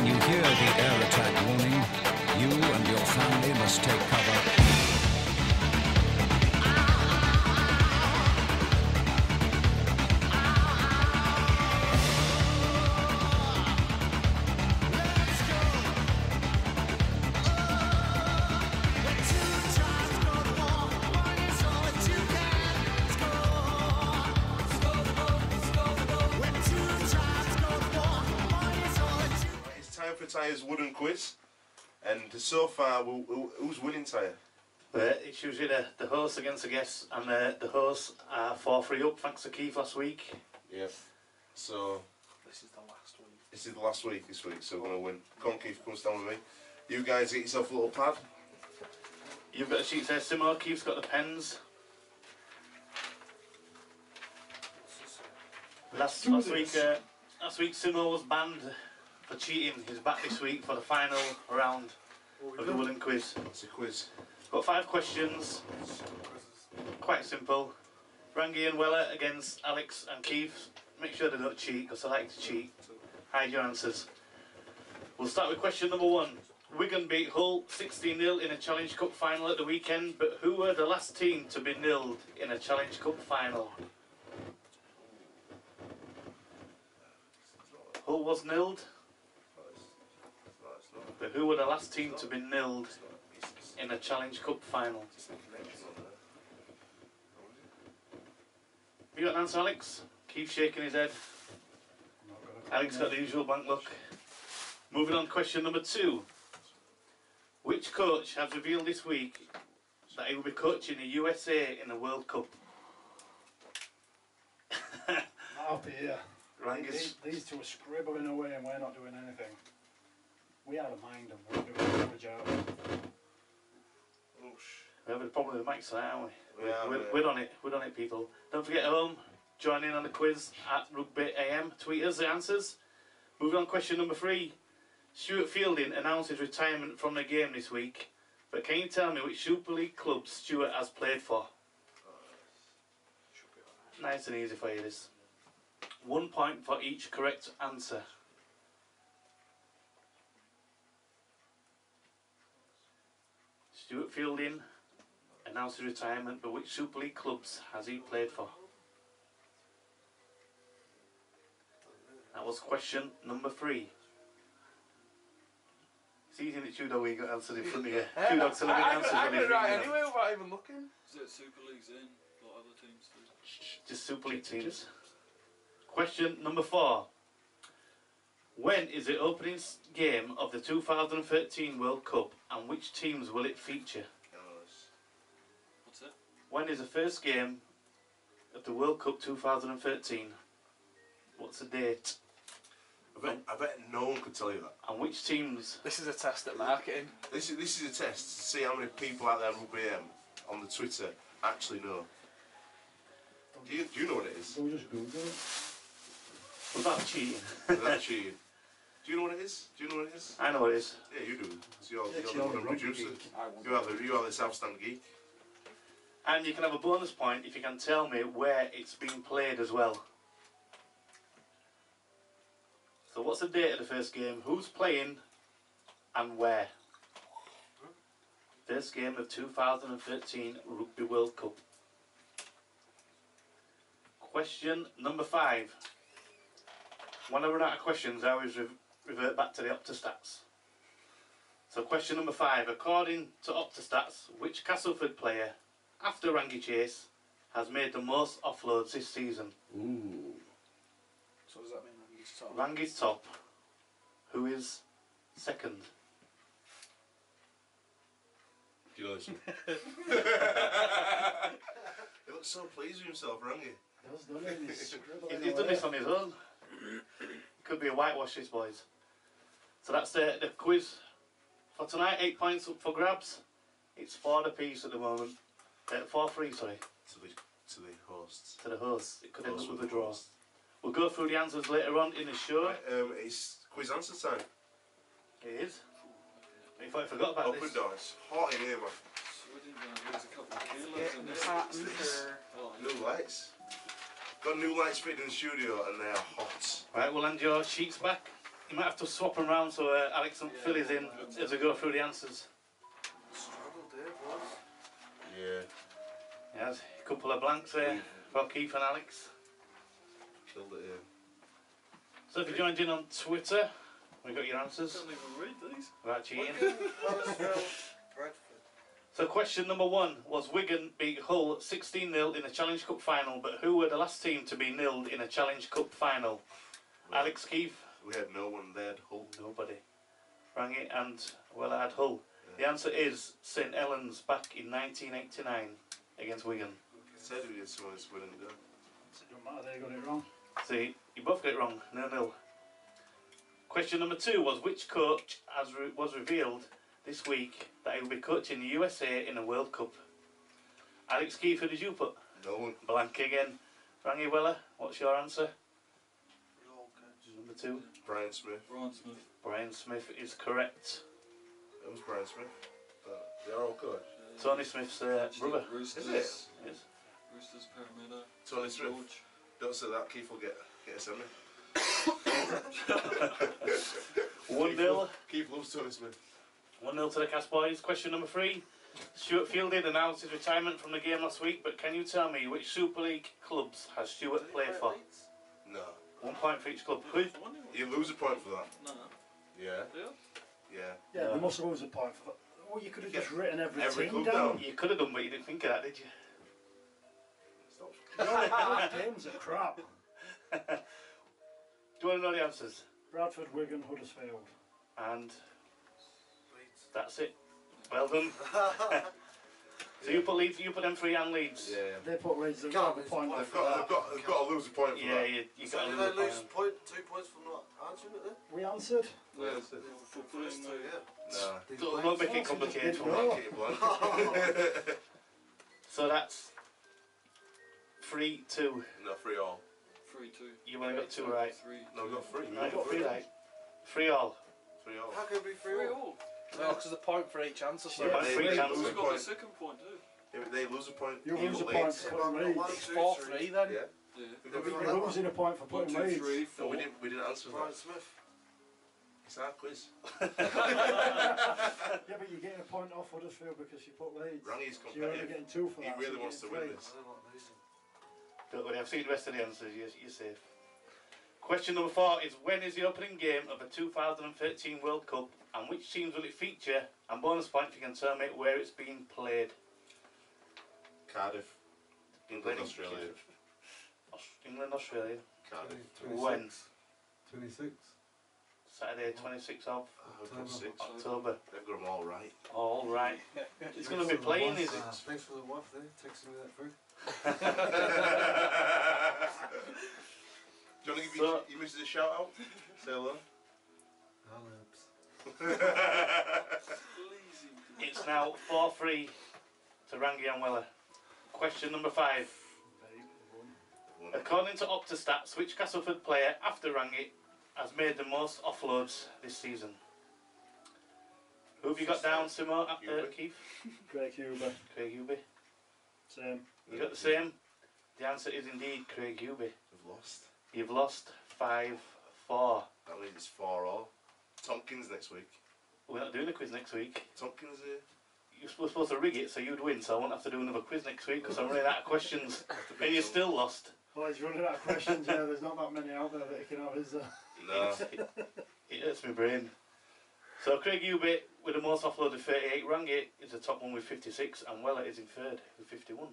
When you hear the air attack warning, you and your family must take cover. It's time for Tyre's wooden quiz. And so far, who- who- who's winning Tyre? Uh, it's usually the, the host against the guests, and uh, the hosts are 4 3 up thanks to Keith last week. Yep. So, This is the last week. this is the last week this week, so we're going to win. Come on, Keith, come stand with me. You guys get yourself a little pad. You've got a sheet there, Simo. Keith's got the pens. Last, last this. week, uh, last week Simo was banned for cheating. He's back this week for the final round of the wooden quiz. It's a quiz. Got five questions, quite simple. Rangi and Weller against Alex and Keith. Make sure they don't cheat because I like to cheat. Hide your answers. We'll start with question number one. Wigan beat Hull 16 0 in a Challenge Cup final at the weekend, but who were the last team to be nilled in a Challenge Cup final? Hull was nilled, but who were the last team to be nilled in a Challenge Cup final? Have You got an answer, Alex? Keep shaking his head. Alex got the usual blank look. Moving on, question number two. Which coach has revealed this week that he will be coaching the USA in the World Cup? Up here. Rangus. These, these two are scribbling away and we're not doing anything. We had a mind and we're doing a job. Oosh. Oh, we have a problem with the mics tonight, aren't we? We are, we're, mate. we're on it. We're on it, people. Don't forget at home. Join in on the quiz at Rugby AM. Tweet us the answers. Moving on, question number three. Stuart Fielden announced his retirement from the game this week. But can you tell me which Super League club Stuart has played for? Nice and easy for you, this. One point for each correct answer. Stuart Fielden announced his retirement, but which Super League clubs has he played for? That was question number three. It's easy that Judo we got answered in front of you. Judo to look at the answers I when got he's it right anyway without even looking. Is it Super League's in? What other teams do? Just Super League teams. Question number four. When is the opening game of the 2013 World Cup and which teams will it feature? What's it? When is the first game of the World Cup 2013? What's the date? I bet, I bet no one could tell you that. And which teams? This is a test at marketing. This is, this is a test to see how many people out there on Rugby AM on the Twitter actually know. Do you, do you know what it is? So we just Google it. Without cheating. Without cheating. Do you know what it is? Do you know what it is? I know what it is. Yeah, you do. So you're, It's you're the your one rugby producer. geek. You are the you are the South Stand geek. And you can have a bonus point if you can tell me where it's being played as well. So what's the date of the first game? Who's playing and where? First game of 2013 Rugby World Cup. Question number five. When I run out of questions, I always re- revert back to the Optastats. So question number five. According to Optastats, which Castleford player, after Rangi Chase, has made the most offloads this season? Ooh. So does that mean he's top? Rangi's top. Who is second? Do you know he looks so pleased with himself, Rangi. Does, doesn't it? He's He's, he's done this on his own. Could be a whitewash, this boys. So that's the, the quiz for tonight. Eight points up for grabs. It's four apiece at the moment. Uh, four three, sorry, To the to the hosts. to the hosts. It could end up with with a draw. hosts. We'll go through the answers later on in the show. Right, um, it's quiz answer time. It is. I thought I forgot about Open this. doors. Hot in here, man. So we didn't lose a couple of kilos in this. Pattern This- for New lights. Got new lights fitted in the studio and they are hot. Right, we'll hand your sheets back. You might have to swap them round so uh, Alex and Yeah. Phil is in as we go through the answers. Struggle, Dave, was. Yeah, He has a couple of blanks there for Keith and Alex. killed it here. So if you joined in on Twitter, we got your answers. I answers can't even read these. without cheating. Huddersfield, Bradford. So question number one was Wigan beat Hull 16-0 in the Challenge Cup final, but who were the last team to be nilled in a Challenge Cup final? Alex Keith? We had no one there. Hull. Nobody. Rang it and well I had Hull. The answer is St Helens back in 1989 against Wigan. Said we had someone that's winning though. It don't matter, they got it wrong. See, you both got it wrong. No nil. Question number two was which coach has re- was revealed this week that he will be coaching the USA in a World Cup? Alex Keith, who did you put? No one. Blank again. Rangi Weller, what's your answer? Roll. Number two. Brian Smith. Brian Smith. Brian Smith is correct. It was Brian Smith. Uh, they are all coach. Uh, Tony Smith's uh, brother. Roosters. Is it? Yes. Roosters, Parramatta. Tony Smith. George. Don't say that. Keith will get get us in One 0 Keith loves Tony Smith. 1 0 to the Cast Boys. Question number three. Stuart Fielden announced his retirement from the game last week, but can you tell me which Super League clubs has Stuart played for? No. One point for each club. Who? You lose a point for that. No. Yeah. Yeah. Yeah. Yeah, No. they must lose a point for that. Well, you could have just written every, every team club down. down. You could have done, but you didn't think of that, did you? Stop. Those games are crap. Do you want to know the answers? Bradford, Wigan, Huddersfield. And that's it. Well done. so you put Leeds, you put them three and Leeds. Yeah. They put Leeds at Can't a point a off They've got, that. they've got, they've got to lose a point for Yeah, that. you, you So got to did lose they lose point. point, two points for not answering it then? We answered. Yeah, that's it. For First two, yeah. Nah. Don't, don't make it complicated. No. Don't make it blank. So that's three, two. no, three all. three two. You only got two right. Three. No, we got three. I got three right. Three all. Three all. How can it be three Three all? All. No, because there's a point for each answer. So Yeah, it's they- they lose We a got the point. second point too. If they lose a point, You lose a got point for Yeah, putting but Leeds. one, It's two, four three. three then. Yeah. Yeah. We got You're three. You're losing a point for One, putting two, Leeds. three, No, four. we didn't. We didn't answer Brian that. Smith. It's our quiz. Yeah, but you're getting a point off Huddersfield because you put Leeds. Rangi's So you're only competitive. getting two for He that. so really you're wants to getting win three. this. I don't want losing. Don't worry, I've seen the rest of the answers. You're, you're safe. Question number four is when is the opening game of the 2013 World Cup and which teams will it feature? And bonus point if you can tell me where it's being played. Cardiff. England, Played Australia. England, Australia. Cardiff. When? 26. Saturday, 26th of we've got six. October. They've got them all right. All right. It's going to be playing, is it? Ah, thanks for the waff there, texting me that through. Do you want to give So- your, your missus a shout out? Say hello. Hello. It's now 4 3 to Rangi and Weller. Question number five. According to Optastats, which Castleford player after Rangi has made the most offloads this season? Who have you got down, Simo, uh, Huby. Keith? Craig Huby. Craig Huby. Same. You got the same? The answer is indeed Craig Huby. We've lost. You've lost 5 4. That means it's four all. Tomkins next week. We're not doing a quiz next week. Tomkins here. You were supposed to rig it so you'd win, so I won't have to do another quiz next week because I'm running out of questions. And you're still lost. Well, he's running out of questions. Yeah, there's not that many out there that he can have. Is there? No. It hurts my brain. So Craig Huby with the most offloaded 38, Rangi is the top one with 56, and Weller is in third with 51.